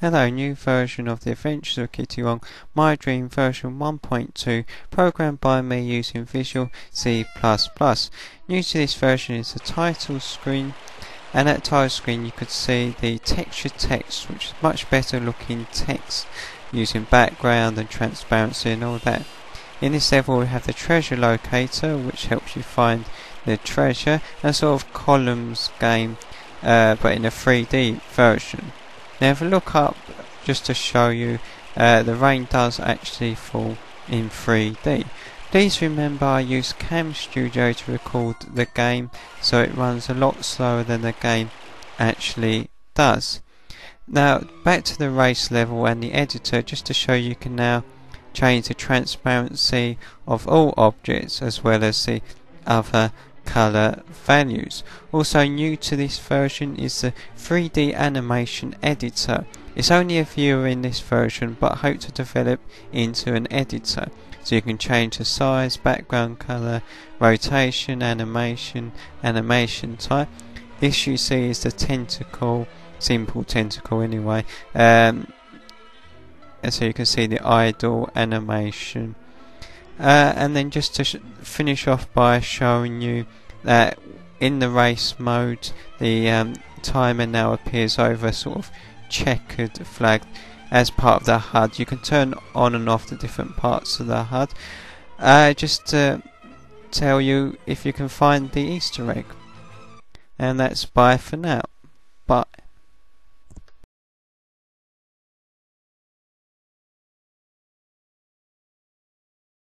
Hello, new version of the Adventures of Kitty Wong, My Dream version 1.2, programmed by me using Visual C++. New to this version is the title screen, and at title screen you could see the textured text, which is much better looking text using background and transparency and all that. In this level we have the treasure locator, which helps you find the treasure, and sort of columns game, uh, but in a 3D version. Now if I look up just to show you uh, the rain does actually fall in 3D. Please remember I use Cam Studio to record the game so it runs a lot slower than the game actually does. Now back to the race level and the editor just to show you can now change the transparency of all objects as well as the other color values. Also new to this version is the 3D animation editor. It's only a viewer in this version but hope to develop into an editor. So you can change the size, background color, rotation, animation, animation type. This you see is the tentacle, simple tentacle anyway. Um, and so you can see the idle animation. Uh, and then just to finish off by showing you that in the race mode the um, timer now appears over sort of checkered flag as part of the HUD. You can turn on and off the different parts of the HUD. Uh, just to tell you if you can find the Easter egg. And that's bye for now. Bye.